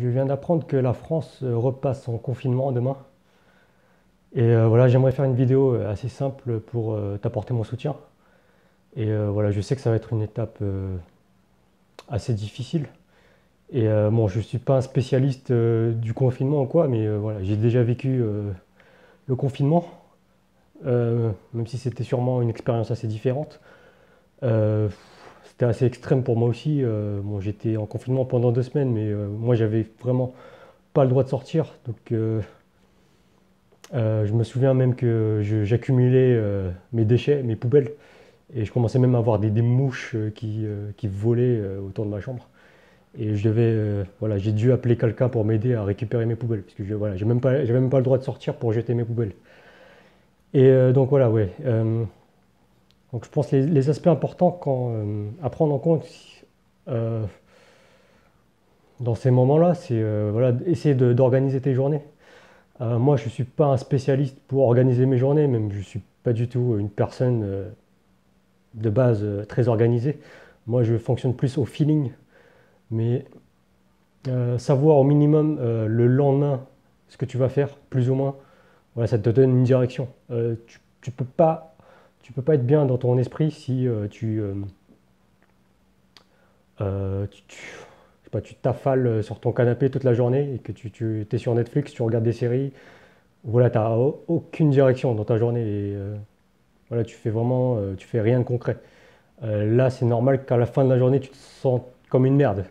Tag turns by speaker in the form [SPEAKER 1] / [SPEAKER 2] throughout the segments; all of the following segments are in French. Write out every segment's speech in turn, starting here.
[SPEAKER 1] Je viens d'apprendre que la France euh, repasse en confinement demain. Et euh, voilà, j'aimerais faire une vidéo euh, assez simple pour t'apporter mon soutien. Et voilà, je sais que ça va être une étape assez difficile. Et bon, je ne suis pas un spécialiste du confinement ou quoi, mais voilà, j'ai déjà vécu le confinement, même si c'était sûrement une expérience assez différente. C'était assez extrême pour moi aussi. Euh, j'étais en confinement pendant deux semaines, mais euh, moi, j'avais vraiment pas le droit de sortir. Donc, euh, je me souviens même que j'accumulais mes déchets, mes poubelles, et je commençais même à avoir des, mouches qui, volaient autour de ma chambre. Et je devais, voilà, j'ai dû appeler quelqu'un pour m'aider à récupérer mes poubelles, parce que voilà, même j'avais même pas le droit de sortir pour jeter mes poubelles. Et donc voilà, ouais. Donc je pense que les, aspects importants euh, à prendre en compte euh, dans ces moments-là, c'est euh, voilà, essayer d'organiser tes journées. moi, je ne suis pas un spécialiste pour organiser mes journées, même je ne suis pas du tout une personne de base très organisée. Moi, je fonctionne plus au feeling, mais savoir au minimum le lendemain ce que tu vas faire, plus ou moins, voilà, ça te donne une direction. tu ne peux pas tu peux pas être bien dans ton esprit si euh, tu, euh, euh, tu, tu t'affales sur ton canapé toute la journée et que tu, tu es sur Netflix, tu regardes des séries. Voilà, tu n'as aucune direction dans ta journée voilà, tu fais vraiment, tu fais rien de concret. là, c'est normal qu'à la fin de la journée, tu te sens comme une merde.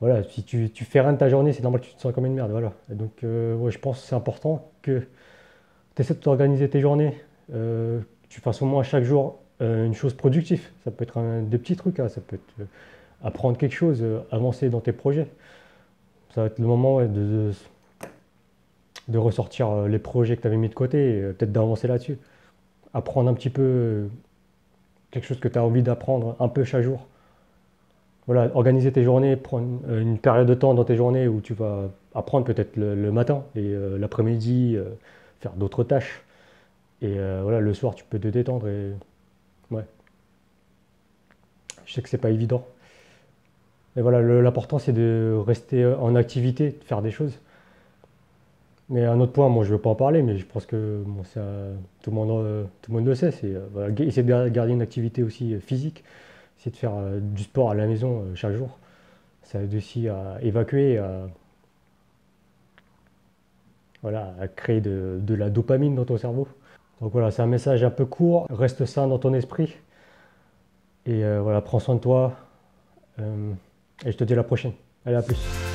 [SPEAKER 1] Voilà, si tu, tu fais rien de ta journée, c'est normal que tu te sens comme une merde. Voilà. donc, je pense que c'est important que tu essaies de t'organiser tes journées tu fasses au moins chaque jour euh, une chose productive. Ça peut être des petits trucs, hein. ça peut être euh, apprendre quelque chose, euh, avancer dans tes projets. Ça va être le moment de, de, ressortir les projets que tu avais mis de côté peut-être d'avancer là-dessus. Apprendre un petit peu quelque chose que tu as envie d'apprendre un peu chaque jour. Voilà, organiser tes journées, prendre une période de temps dans tes journées où tu vas apprendre peut-être le, matin et l'après-midi, faire d'autres tâches. Et euh, voilà, le soir, tu peux te détendre et. Ouais. Je sais que c'est pas évident. Mais voilà, l'important, c'est de rester en activité, de faire des choses. Mais un autre point, moi, je ne veux pas en parler, mais je pense que tout, le monde, euh, tout le monde le sait, c'est euh, essayer de garder une activité aussi physique, essayer de faire du sport à la maison chaque jour. Ça aide aussi à évacuer, à, voilà, à créer de la dopamine dans ton cerveau. Donc voilà, c'est un message un peu court. Reste sain dans ton esprit. Et euh, voilà, prends soin de toi. Euh, et je te dis à la prochaine. Allez, à plus.